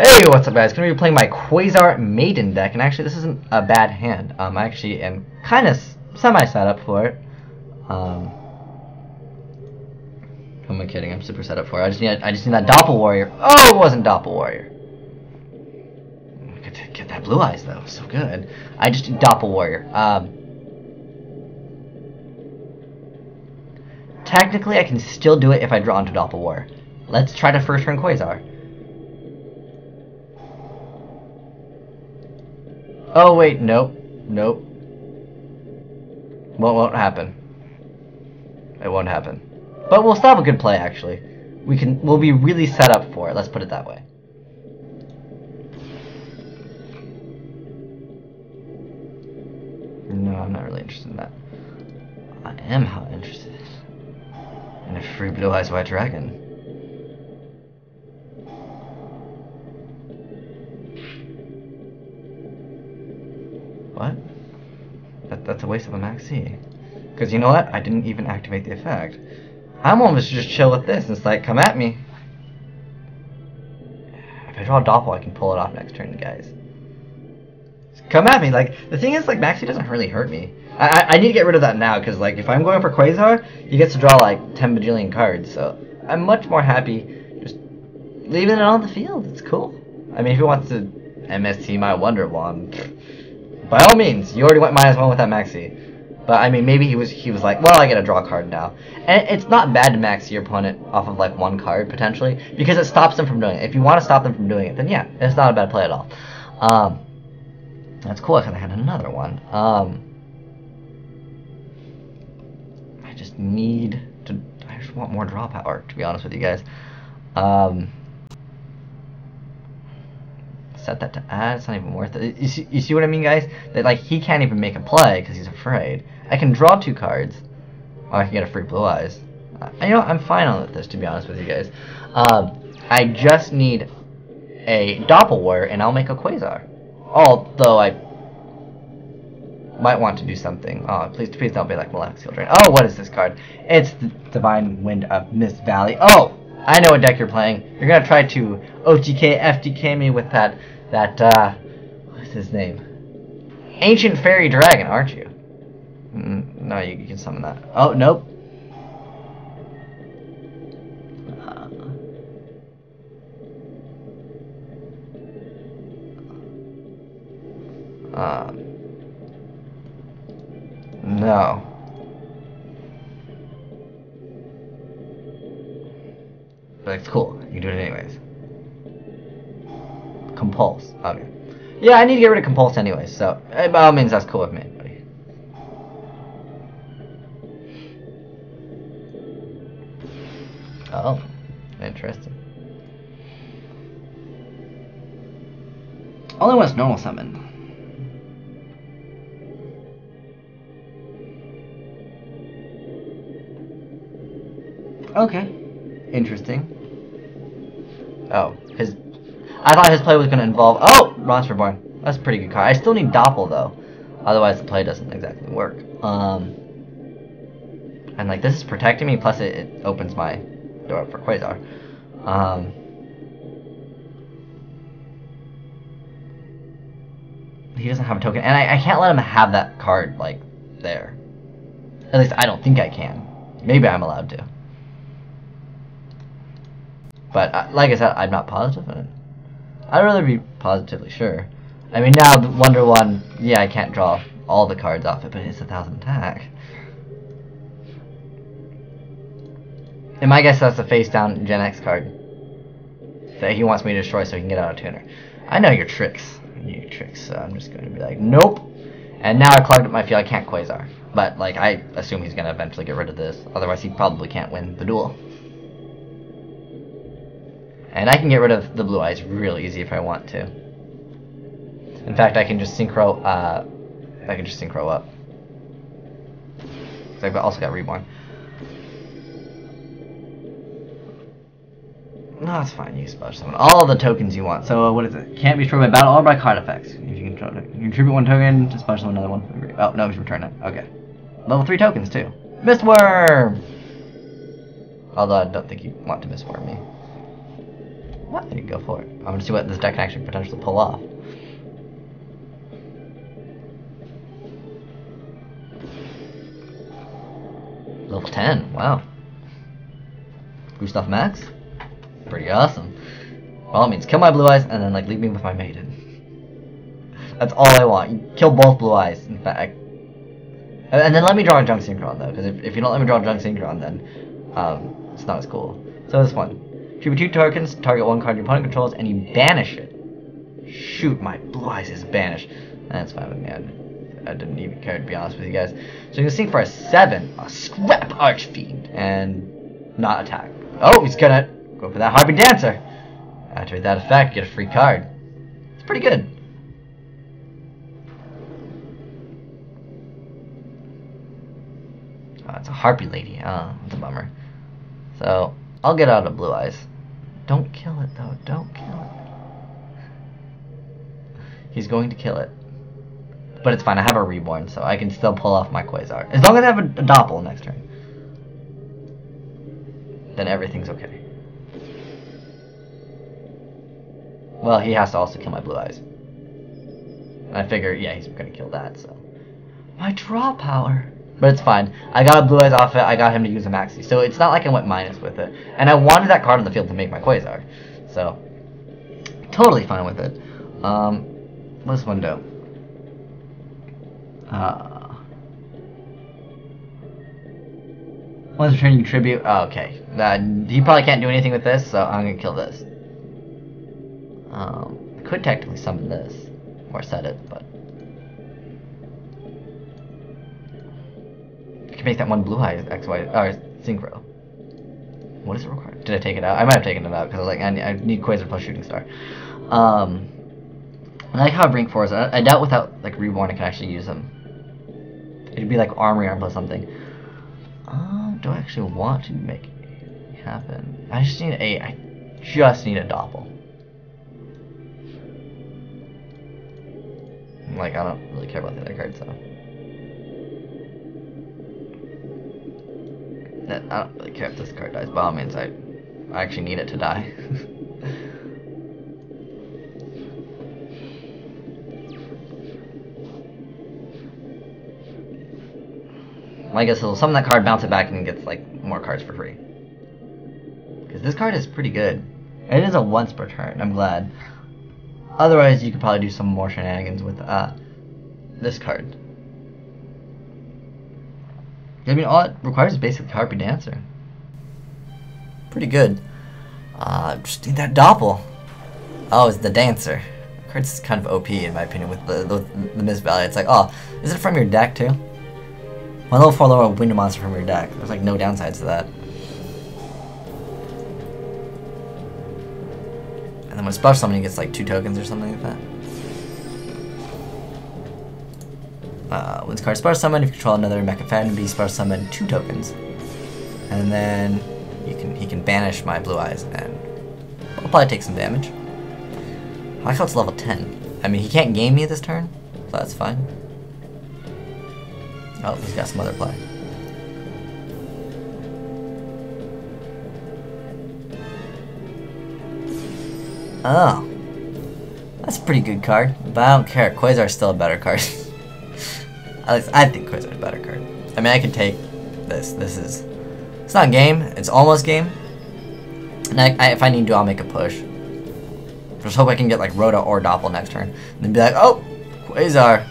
Hey, what's up guys? Gonna be playing my Quasar Maiden deck, and actually this isn't a bad hand. Um, I actually am kind of semi-set up for it. Um, who am kidding? I'm super set up for it. I just need, I just need that Doppel Warrior. Oh, it wasn't Doppel Warrior. Get, get that Blue Eyes though, so good. I just need Doppel Warrior. Um, technically, I can still do it if I draw into Doppel Warrior. Let's try to first turn Quasar. Oh wait, nope, nope. Won't won't happen. It won't happen. But we'll still have a good play actually. We can we'll be really set up for it. Let's put it that way. No, I'm not really interested in that. I am how interested in a free blue eyes white dragon. Waste of a maxi. Because you know what? I didn't even activate the effect. I'm almost just chill with this. It's like, come at me. If I draw a Doppel, I can pull it off next turn, guys. Come at me. Like, the thing is, like, Maxi doesn't really hurt me. I, I, I need to get rid of that now, because, like, if I'm going for Quasar, he gets to draw, like, 10 bajillion cards. So, I'm much more happy just leaving it on the field. It's cool. I mean, if he wants to MST my Wonder Wand, by all means, you already went minus one with that maxi. But I mean, maybe he was he was like, well, I get a draw card now, and it's not bad to max your opponent off of like one card potentially because it stops them from doing it. If you want to stop them from doing it, then yeah, it's not a bad play at all. Um, that's cool. I had another one. Um, I just need to. I just want more draw power, to be honest with you guys. Um, set that to add. It's not even worth it. You see, you see what I mean, guys? That like he can't even make a play because he's afraid. I can draw two cards. Or I can get a free blue eyes. Uh, you know, I'm fine on this, to be honest with you guys. Um, I just need a Doppel Warrior, and I'll make a Quasar. Although I might want to do something. Oh, please, please don't be like Malefic Seal Drain. Oh, what is this card? It's the Divine Wind of Mist Valley. Oh, I know what deck you're playing. You're gonna try to OTK, FTK me with that, that, uh, what's his name? Ancient Fairy Dragon, aren't you? Mm, no, you, you, can summon that. Oh, nope. Okay. Yeah, I need to get rid of Compulse anyway, so eh, by all means that's cool with me, buddy. Oh, interesting. Only when it's normal summon. Okay. Interesting. Oh. I thought his play was going to involve... Oh! Monster Born. That's a pretty good card. I still need Doppel, though. Otherwise, the play doesn't exactly work. Um, and, like, this is protecting me, plus it, it opens my door up for Quasar. Um, he doesn't have a token, and I, I can't let him have that card, like, there. At least I don't think I can. Maybe I'm allowed to. But uh, like I said, I'm not positive it. I'd rather be positively sure. I mean, now the Wonder Wand, yeah, I can't draw all the cards off it, but it's a thousand attack. And my guess that's a face down Gen X card that he wants me to destroy so he can get out of tuner. I know your tricks. I tricks, so I'm just going to be like, nope. And now I clogged up my field. I can't Quasar. But, like, I assume he's going to eventually get rid of this. Otherwise, he probably can't win the duel. And I can get rid of the blue eyes real easy if I want to. In fact, I can just synchro, uh, I can just synchro up. Because I've also got reborn. No, that's fine. You can splash summon all the tokens you want. So, what is it? Can't be destroyed by battle or by card effects. If you. You contribute one token to splash summon another one. Oh, no, just return it. Okay. Level 3 tokens, too. Mist Wurm! Although I don't think you want to Mist Wurm me. What? Go for it. I want to see what this deck can actually potentially pull off. Level 10, wow. Gustav Max? Pretty awesome. Well, it means kill my blue eyes and then like leave me with my maiden. That's all I want. Kill both blue eyes, in fact. And then let me draw a Junk Synchron though, because if, if you don't let me draw a Junk Synchron, then um, it's not as cool. So this one. Tribute two tokens, target one card your opponent controls, and you banish it. Shoot, my blue eyes is banished. That's fine with me. I, I didn't even care to be honest with you guys. So you can sink for a 7, a Scrap Archfiend, and not attack. Oh, he's gonna go for that Harpy Dancer. Activate that effect, get a free card. It's pretty good. Oh, it's a Harpy Lady. Oh, that's a bummer. So, I'll get out of Blue Eyes. Don't kill it, though. Don't kill it. He's going to kill it. But it's fine. I have a Reborn, so I can still pull off my Quasar. As long as I have a, a Doppel next turn. Then everything's okay. Well, he has to also kill my Blue Eyes. I figure, yeah, he's gonna kill that, so. My draw power! But it's fine. I got a Blue Eyes off it, I got him to use a Maxi. So it's not like I went minus with it. And I wanted that card on the field to make my Quasar. So, totally fine with it. Um, one do? Uh, once returning tribute. Oh, okay. Uh, he probably can't do anything with this, so I'm gonna kill this. Um, I could technically summon this or set it, but Make that one blue eye X Y or synchro. What is it required? Did I take it out? I might have taken it out because like I need, I need Quasar plus Shooting Star. Um, I like how Rank 4 is. I, I doubt without like Reborn I can actually use them. It'd be like Armory Arm plus something. Um, do I actually want to make it happen? I just need a. I just need a Doppel. Like I don't really care about the other cards, so. I don't really care if this card dies. By all means, I, I actually need it to die. I guess he'll summon that card, bounce it back, and gets like more cards for free. Because this card is pretty good. It is a once per turn. I'm glad. Otherwise, you could probably do some more shenanigans with uh, this card. I mean, all it requires is basically Harpy Dancer. Pretty good. Uh, just need that Doppel. Oh, it's the Dancer. Card's kind of OP in my opinion with the, the, the Mist Valley. It's like, oh, is it from your deck too? One level 4 lower wind monster from your deck. There's like no downsides to that. And then when special summoning gets like two tokens or something like that. Uh, when this card special summon, if you control another Mecha Fan, be special summon two tokens. And then you can he can banish my blue eyes and I'll probably take some damage. I like how it's level 10. I mean he can't game me this turn, so that's fine. Oh, he's got some other play. Oh. That's a pretty good card, but I don't care. Quasar's still a better card. At least I think Quasar's a better card. I mean, I can take this. This is... It's not game. It's almost game. And I, I, if I need to, I'll make a push. Just hope I can get, like, Rhoda or Doppel next turn. And then be like, oh, Quasar.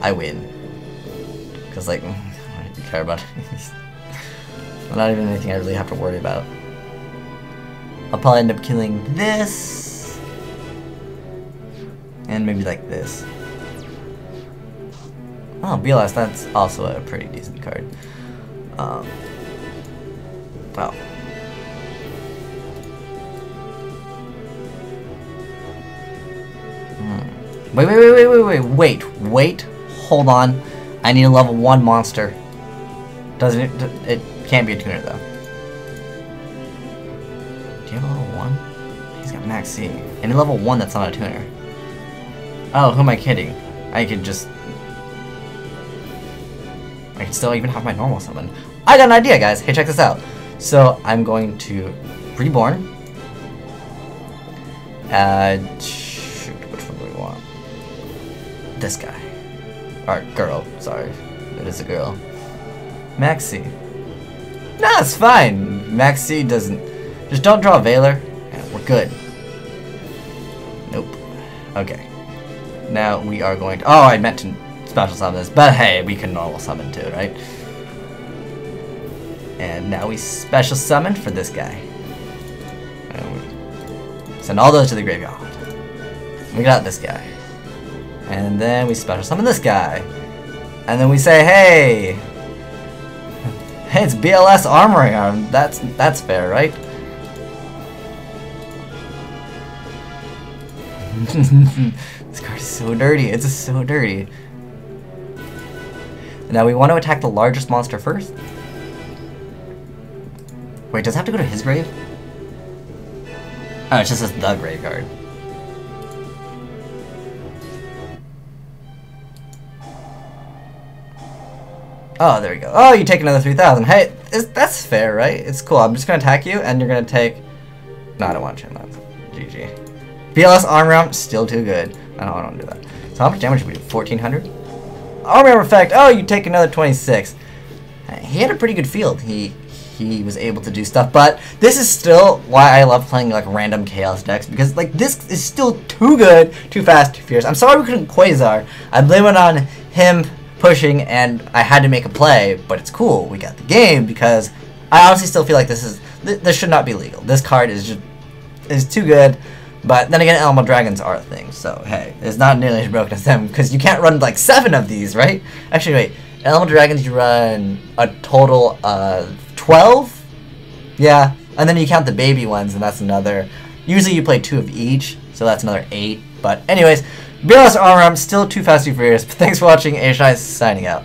I win. Because, like, I don't care about it. not even anything I really have to worry about. I'll probably end up killing this. And maybe like this. Oh, BLS, that's also a pretty decent card. Um, well. Hmm. Wait, wait, wait, wait, wait, wait, wait, wait, hold on. I need a level 1 monster. Doesn't it, it can't be a tuner though. Do you have a level 1? He's got Maxx C. Any level 1 that's not a tuner. Oh, who am I kidding? I could just... I still even have my normal summon. I got an idea, guys! Hey, check this out. So, I'm going to Reborn. Uh, shoot, which one do we want? This guy. Or girl, sorry. It is a girl. Maxi. No, it's fine. Maxi doesn't... Just don't draw Valor. Yeah, we're good. Nope. Okay. Now we are going to... Oh, I meant to special summon this, but hey, we can normal summon too, right? And now we special summon for this guy. Send all those to the graveyard. We got this guy. And then we special summon this guy. And then we say, hey! Hey, it's BLS Armoring Arm. That's, that's fair, right? this card is so dirty. It's so dirty. Now we want to attack the largest monster first. Wait, does it have to go to his grave? Oh, it just says the graveyard. Oh, there we go. Oh, you take another 3,000. Hey, that's fair, right? It's cool. I'm just going to attack you, and you're going to take... No, I don't want Chin GG. BLS arm round, still too good. I don't, I don't do that. So how much damage did we do? 1,400? Armor effect. Oh, you take another 26. He had a pretty good field. He he was able to do stuff. But this is still why I love playing like random chaos decks because like this is still too good, too fast, too fierce. I'm sorry we couldn't Quasar. I blame it on him pushing and I had to make a play, but it's cool. We got the game because I honestly still feel like this is th this should not be legal. This card is just is too good. But then again, Elemental Dragons are a thing, so hey, it's not nearly as broken as them because you can't run like seven of these, right? Actually, wait, Elemental Dragons you run a total of 12? Yeah, and then you count the baby ones, and that's another. Usually you play two of each, so that's another eight. But anyways, BLS Armor, I'm still too fast, too furious. But thanks for watching. Ashai signing out.